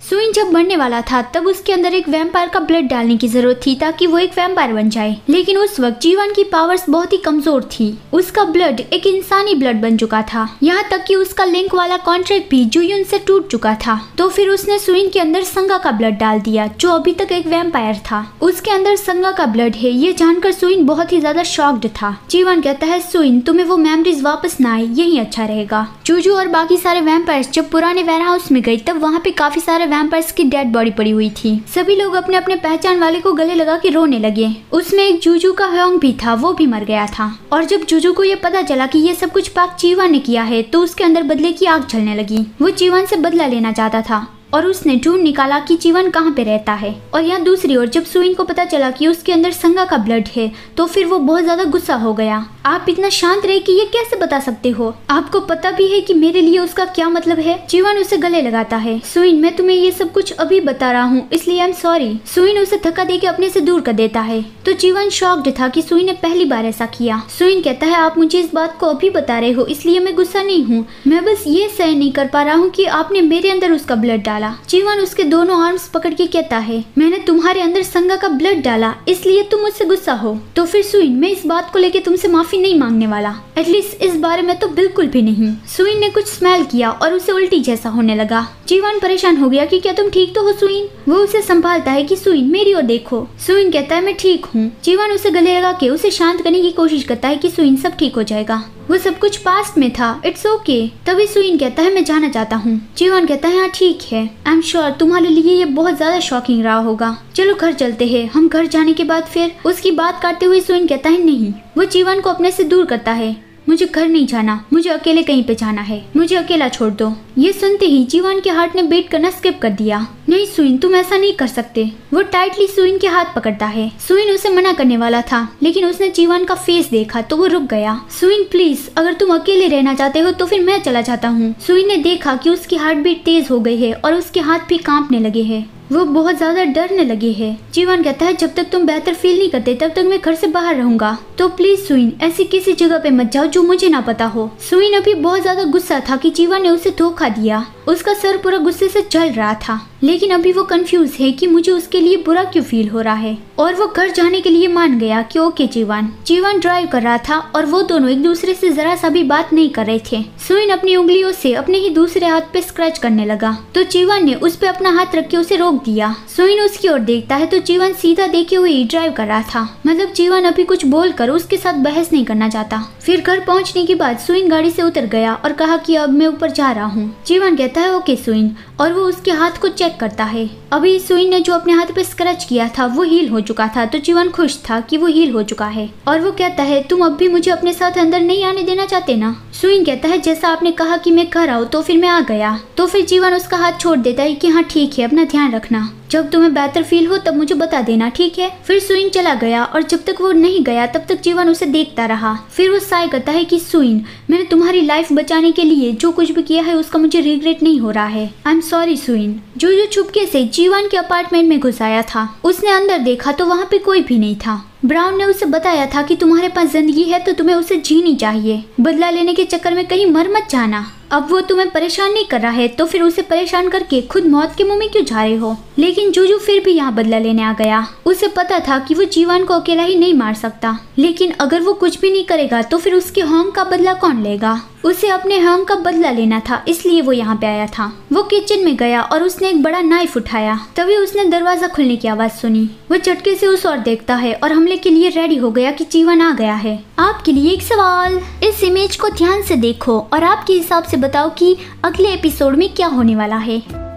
सुइन जब मरने वाला था, तब उसके अंदर एक वैम्पायर का ब्लड डालने की ज़रूरत थी ताकि वो एक वैम्पायर बन जाए। लेकिन उस वक्त जीवन की पावर्स बहुत ही कमज़ोर थी। उसका ब्लड एक इंसानी ब्लड बन चुका था। यहाँ तक कि उसका लिंक वाला कॉन्ट्रैक्ट भी जुयुन से टूट चुका था। तो फिर उसने सुइन के अंदर संगा का ब्लड डाल दिया, जो अभी तक एक वैम्पायर था। उसके अंदर संगा का ब्लड है, ये जानकर सुइन बहुत ही ज़्यादा शॉक्ड था। जीवन कहता है, सुइन, तुम्हें वो मेमोरीज वापस ना आए, यही अच्छा रहेगा। जूजू और बाकी सारे वैम्पायर्स जब पुराने वेयर हाउस में गई तब वहाँ पे काफ़ी सारे वैम्पायर्स की डेड बॉडी पड़ी हुई थी। सभी लोग अपने अपने पहचान वाले को गले लगा के रोने लगे। उसमें एक जूजू का हयोंग भी था, वो भी मर गया था। और जब जूजू को ये पता चला कि ये सब कुछ पाक चीवा ने किया है तो उसके अंदर बदले की आग चलने लगी। वो चीवान से बदला लेना चाहता था। और उसने ढूंढ निकाला कि जीवन कहाँ पे रहता है। और यहाँ दूसरी ओर जब सुइन को पता चला कि उसके अंदर संगा का ब्लड है तो फिर वो बहुत ज़्यादा गुस्सा हो गया। आप इतना शांत रहे कि ये कैसे बता सकते हो? आपको पता भी है कि मेरे लिए उसका क्या मतलब है? जीवन उसे गले लगाता है। सुइन, मैं तुम्हें ये सब कुछ अभी बता रहा हूँ, इसलिए आई एम सॉरी सुइन उसे धक्का दे के अपने से दूर कर देता है। तो जीवन शॉक्ड था कि सुइन ने पहली बार ऐसा किया। सुइन कहता है, आप मुझे इस बात को अभी बता रहे हो, इसलिए मैं गुस्सा नहीं हूँ। मैं बस ये सह नहीं कर पा रहा हूँ की आपने मेरे अंदर उसका ब्लड डाला जीवन उसके दोनों आर्म्स पकड़ के कहता है, मैंने तुम्हारे अंदर संगा का ब्लड डाला, इसलिए तुम मुझसे गुस्सा हो। तो फिर सुइन मैं इस बात को लेके तुमसे माफ़ी नहीं मांगने वाला। एटलीस्ट इस बारे में तो बिल्कुल भी नहीं। सुइन ने कुछ स्मेल किया और उसे उल्टी जैसा होने लगा। जीवन परेशान हो गया कि क्या तुम ठीक तो हो सुइन वो उसे संभालता है कि सुइन मेरी ओर देखो। सुइन कहता है, मैं ठीक हूँ। जीवन उसे गले लगा के उसे शांत करने की कोशिश करता है कि सुइन सब ठीक हो जाएगा। वो सब कुछ पास्ट में था। It's okay okay. तभी सुइन कहता है, मैं जाना चाहता हूँ। जीवन कहता है हाँ ठीक है। आई एम श्योर तुम्हारे लिए ये बहुत ज़्यादा शॉकिंग रहा होगा। चलो घर चलते हैं। हम घर जाने के बाद फिर उसकी बात करते हुए सुइन कहता है, नहीं, वो जीवन को अपने से दूर करता है। मुझे घर नहीं जाना, मुझे अकेले कहीं पे जाना है, मुझे अकेला छोड़ दो। ये सुनते ही जीवन के हार्ट ने बेट करना स्किप कर दिया। नहीं, सुइन, तुम ऐसा नहीं कर सकते। वो टाइटली सुइन के हाथ पकड़ता है। सुइन उसे मना करने वाला था, लेकिन उसने जीवन का फेस देखा तो वो रुक गया। सुइन प्लीज़ अगर तुम अकेले रहना चाहते हो तो फिर मैं चला जाता हूँ। सुइन ने देखा की उसकी हार्ट बीट तेज हो गई है और उसके हाथ भी कांपने लगे हैं। वो बहुत ज़्यादा डरने लगे है। जीवन कहता है, जब तक तुम बेहतर फील नहीं करते, तब तक मैं घर से बाहर रहूँगा। तो प्लीज़ सुइन ऐसी किसी जगह पे मत जाओ जो मुझे ना पता हो। सुइन अभी बहुत ज़्यादा गुस्सा था कि जीवन ने उसे धोखा दिया। उसका सर पूरा गुस्से से चल रहा था, लेकिन अभी वो कंफ्यूज है कि मुझे उसके लिए बुरा क्यों फील हो रहा है। और वो घर जाने के लिए मान गया कि ओके जीवन। जीवन ड्राइव कर रहा था और वो दोनों एक दूसरे से जरा सा भी बात नहीं कर रहे थे। सुइन अपनी उंगलियों से अपने ही दूसरे हाथ पे स्क्रैच करने लगा। तो जीवन ने उस पे अपना हाथ रख के उसे रोक दिया। सुइन उसकी ओर देखता है तो जीवन सीधा देखे हुए ही ड्राइव कर रहा था। मतलब जीवन अभी कुछ बोल कर उसके साथ बहस नहीं करना चाहता। फिर घर पहुँचने के बाद सुइन गाड़ी से उतर गया और कहा की अब मैं ऊपर जा रहा हूँ। जीवन कहता है ओके सुइन, और वो उसके हाथ को चेक करता है। अभी सुइन ने जो अपने हाथ पे स्क्रैच किया था, वो हील हो चुका था तो जीवन खुश था कि वो हील हो चुका है। और वो कहता है, तुम अब भी मुझे अपने साथ अंदर नहीं आने देना चाहते ना? सुइन कहता है, जैसा आपने कहा कि मैं घर आऊँ तो फिर मैं आ गया। तो फिर जीवन उसका हाथ छोड़ देता है कि हाँ ठीक है, अपना ध्यान रखना। जब तुम्हें बेहतर फील हो, तब मुझे बता देना, ठीक है? फिर सुइन चला गया और जब तक वो नहीं गया, तब तक जीवन उसे देखता रहा। फिर वो साय करता है कि सुइन मैंने तुम्हारी लाइफ बचाने के लिए जो कुछ भी किया है, उसका मुझे रिग्रेट नहीं हो रहा है। आई एम सॉरी सुइन जो जो छुपके से जीवन के अपार्टमेंट में घुस आया था, उसने अंदर देखा तो वहाँ पे कोई भी नहीं था। ब्राउन ने उसे बताया था कि तुम्हारे पास ज़िंदगी है तो तुम्हें उसे जीनी चाहिए। बदला लेने के चक्कर में कहीं मर मत जाना। अब वो तुम्हें परेशान नहीं कर रहा है तो फिर उसे परेशान करके खुद मौत के मुँह में क्यों जा रहे हो? लेकिन जूजू फिर भी यहाँ बदला लेने आ गया। उसे पता था कि वो जीवन को अकेला ही नहीं मार सकता। लेकिन अगर वो कुछ भी नहीं करेगा तो फिर उसके होम का बदला कौन लेगा? उसे अपने होम का बदला लेना था, इसलिए वो यहाँ पे आया था। वो किचन में गया और उसने एक बड़ा नाइफ उठाया। तभी उसने दरवाज़ा खुलने की आवाज़ सुनी। वो चटके से उस और देखता है और हमले के लिए रेडी हो गया कि जीवन आ गया है। आपके लिए एक सवाल। इस इमेज को ध्यान से देखो और आपके हिसाब से बताओ कि अगले एपिसोड में क्या होने वाला है।